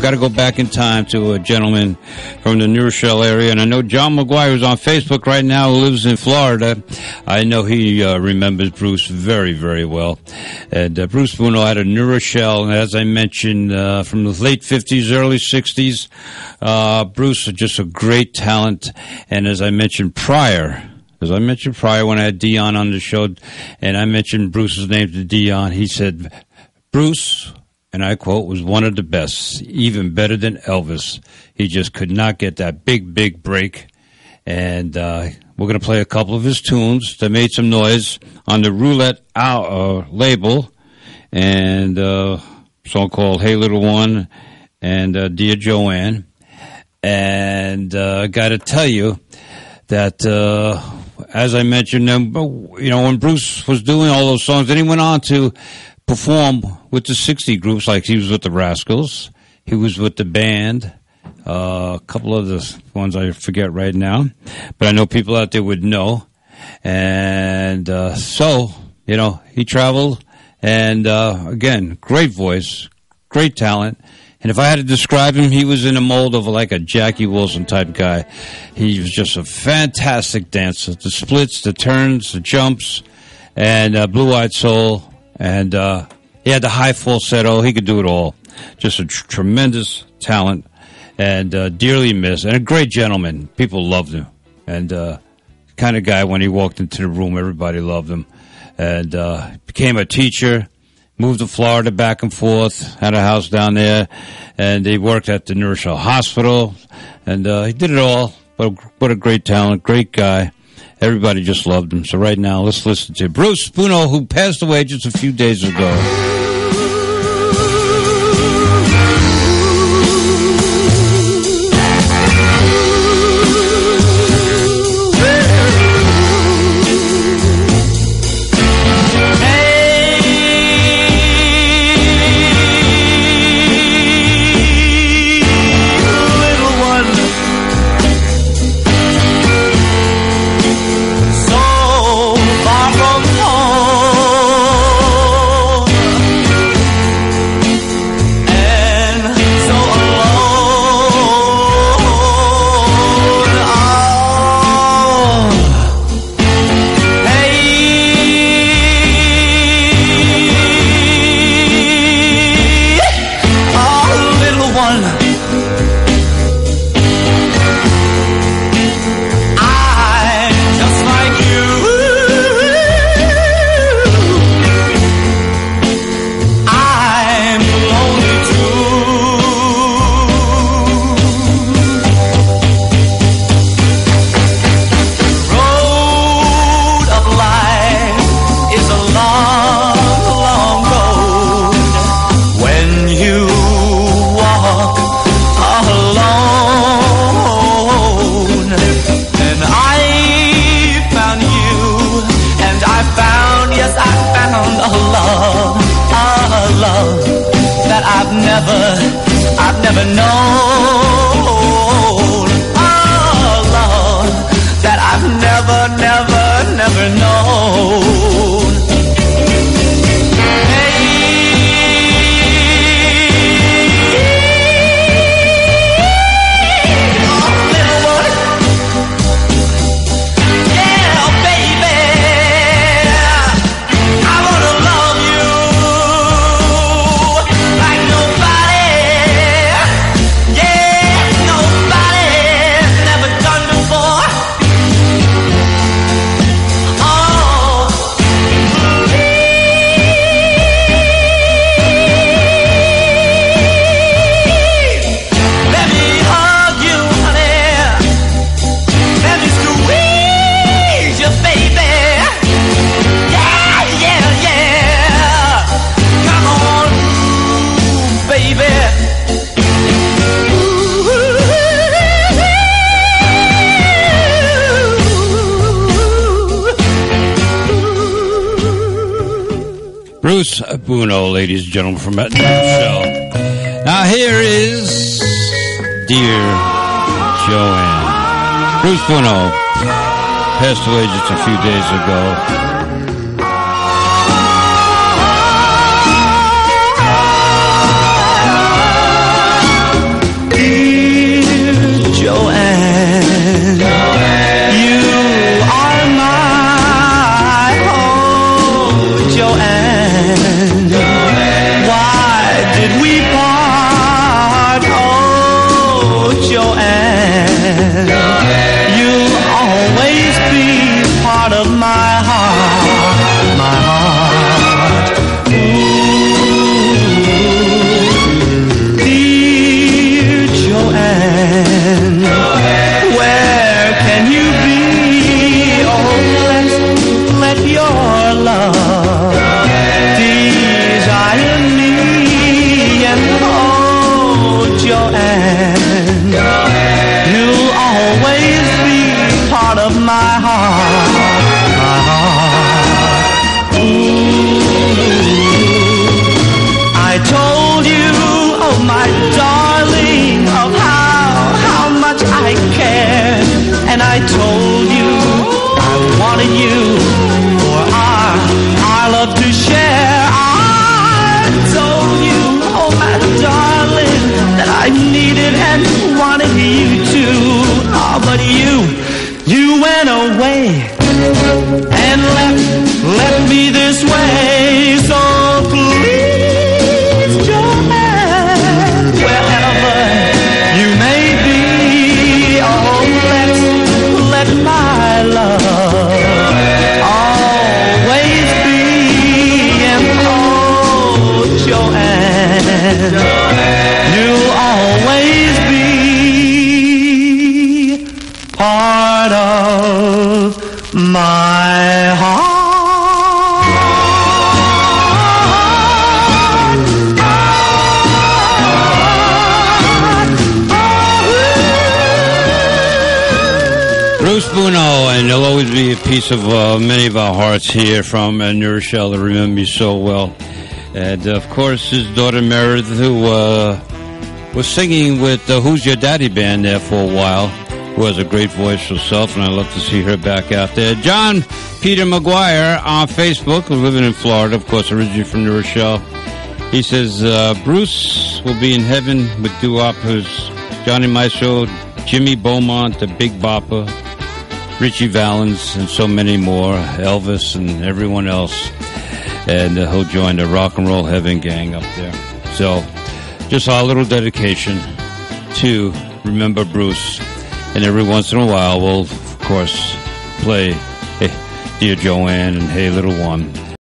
got to go back in time to a gentleman from the New Rochelle area, and I know John McGuire, is on Facebook right now, lives in Florida. I know he uh, remembers Bruce very, very well. And uh, Bruce Bruno had a New Rochelle, as I mentioned, uh, from the late 50s, early 60s, uh, Bruce was just a great talent. And as I mentioned prior, as I mentioned prior when I had Dion on the show, and I mentioned Bruce's name to Dion, he said, Bruce, and I quote, was one of the best, even better than Elvis. He just could not get that big, big break. And uh, we're going to play a couple of his tunes that made some noise on the Roulette uh, label, and uh, a song called Hey Little One and uh, Dear Joanne. And uh, I got to tell you that, uh, as I mentioned, you know, when Bruce was doing all those songs, then he went on to perform with the 60 groups, like he was with the Rascals, he was with the band, uh, a couple of the ones I forget right now, but I know people out there would know. And uh, so, you know, he traveled, and uh, again, great voice, great talent. And if I had to describe him, he was in a mold of like a Jackie Wilson type guy. He was just a fantastic dancer. The splits, the turns, the jumps, and uh, Blue Eyed Soul and uh, he had the high falsetto. He could do it all. Just a tr- tremendous talent and uh, dearly missed. And a great gentleman. People loved him. And uh, kind of guy when he walked into the room, everybody loved him. And uh, became a teacher. Moved to Florida back and forth. Had a house down there, and he worked at the New Hospital. And uh, he did it all. But what a great talent, great guy. Everybody just loved him. So right now, let's listen to Bruce Bruno, who passed away just a few days ago. that I've never, I've never known. Bruno, ladies and gentlemen, from that show. Now here is Dear Joanne. Bruce Bruno passed away just a few days ago. Bruce Bruno, and he'll always be a piece of uh, many of our hearts here from uh, New Rochelle that remember me so well. And of course, his daughter Meredith, who uh, was singing with the Who's Your Daddy band there for a while, who has a great voice herself, and I love to see her back out there. John Peter McGuire on Facebook, who's living in Florida, of course, originally from New Rochelle. He says uh, Bruce will be in heaven with doo-woppers, Johnny Maestro, Jimmy Beaumont, the Big Bopper, Ritchie Valens, and so many more, Elvis and everyone else. And uh, he'll join the rock and roll heaven gang up there. So, just our little dedication to remember Bruce. And every once in a while, we'll, of course, play hey, Dear Joanne and Hey Little One.